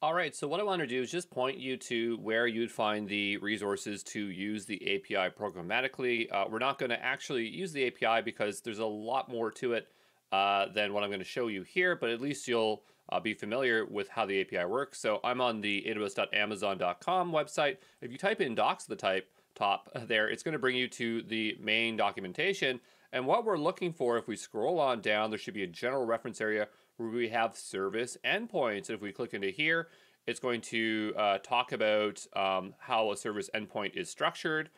All right, so what I want to do is just point you to where you'd find the resources to use the API programmatically. Uh, we're not going to actually use the API because there's a lot more to it uh, than what I'm going to show you here, but at least you'll uh, be familiar with how the API works. So I'm on the aws.amazon.com website. If you type in docs the type top there, it's going to bring you to the main documentation. And what we're looking for, if we scroll on down, there should be a general reference area where we have service endpoints. And if we click into here, it's going to uh, talk about um, how a service endpoint is structured.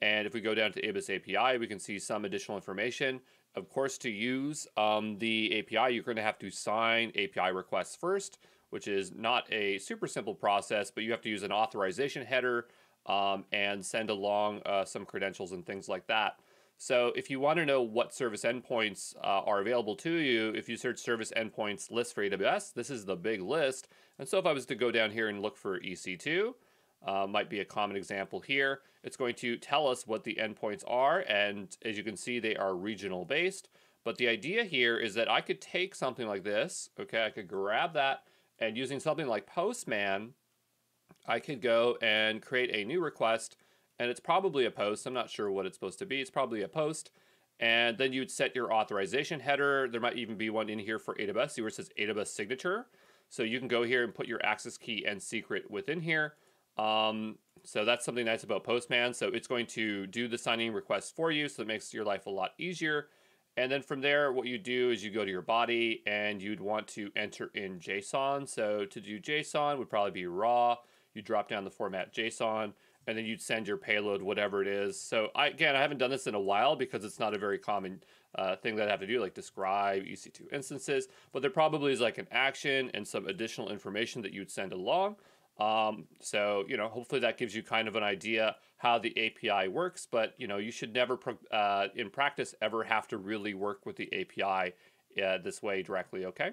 And if we go down to AWS API, we can see some additional information. Of course, to use um, the API, you're going to have to sign API requests first, which is not a super simple process, but you have to use an authorization header um, and send along uh, some credentials and things like that. So if you want to know what service endpoints uh, are available to you, if you search service endpoints list for AWS, this is the big list. And so if I was to go down here and look for EC2, uh, might be a common example here. It's going to tell us what the endpoints are, and as you can see, they are regional based. But the idea here is that I could take something like this, okay, I could grab that, and using something like Postman, I could go and create a new request and it's probably a post. I'm not sure what it's supposed to be. It's probably a post. And then you'd set your authorization header. There might even be one in here for AWS. See where it says AWS signature. So you can go here and put your access key and secret within here. Um, so that's something nice about Postman. So it's going to do the signing request for you. So it makes your life a lot easier. And then from there, what you do is you go to your body and you'd want to enter in JSON. So to do JSON would probably be raw. You drop down the format JSON and then you'd send your payload, whatever it is. So I, again, I haven't done this in a while because it's not a very common uh, thing that I have to do, like describe EC2 instances. But there probably is like an action and some additional information that you'd send along. Um, so you know, hopefully that gives you kind of an idea how the API works. But you know, you should never, uh, in practice, ever have to really work with the API uh, this way directly. Okay.